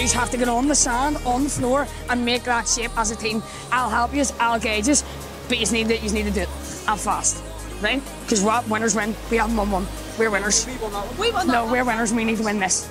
You just have to get on the sand, on the floor, and make that shape as a team. I'll help you, I'll guide you, but you need to, you need to do it and fast, right? Because what winners win. We haven't won one. We're winners. We won that No, one. we're winners. We need to win this.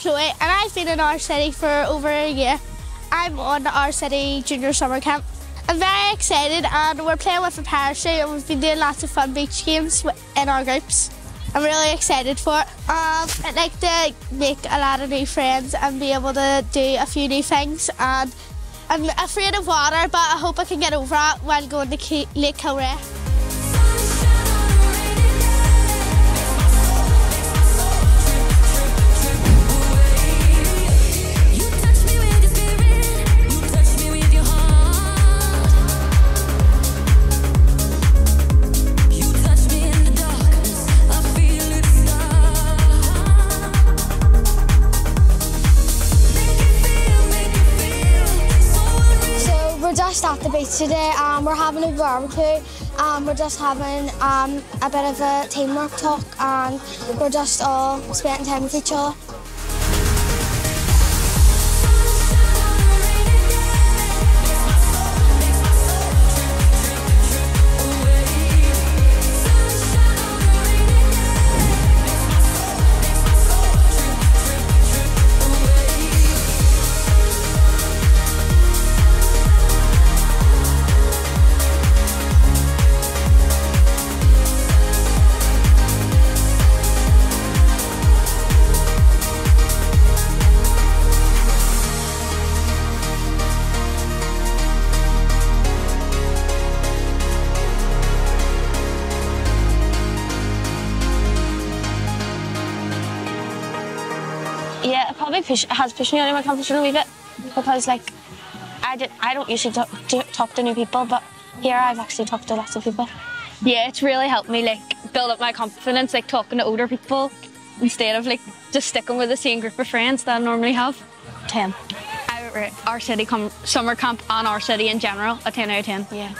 Chloe and I've been in R-City for over a year. I'm on R-City junior summer camp. I'm very excited and we're playing with a parachute and we've been doing lots of fun beach games in our groups. I'm really excited for it. Um, I'd like to make a lot of new friends and be able to do a few new things and I'm afraid of water but I hope I can get over it while going to Lake Kilrea. At the beach today and we're having a barbecue and we're just having um, a bit of a teamwork talk and we're just all spending time with each other. Yeah, it probably push, has pushed me out of my comfort zone a wee bit because, like, I did. I don't usually talk to, talk to new people, but here I've actually talked to lots of people. yeah, it's really helped me like build up my confidence, like talking to older people instead of like just sticking with the same group of friends that I normally have. Ten. I R-City com- summer camp and R-City in general a ten out of ten. Yeah.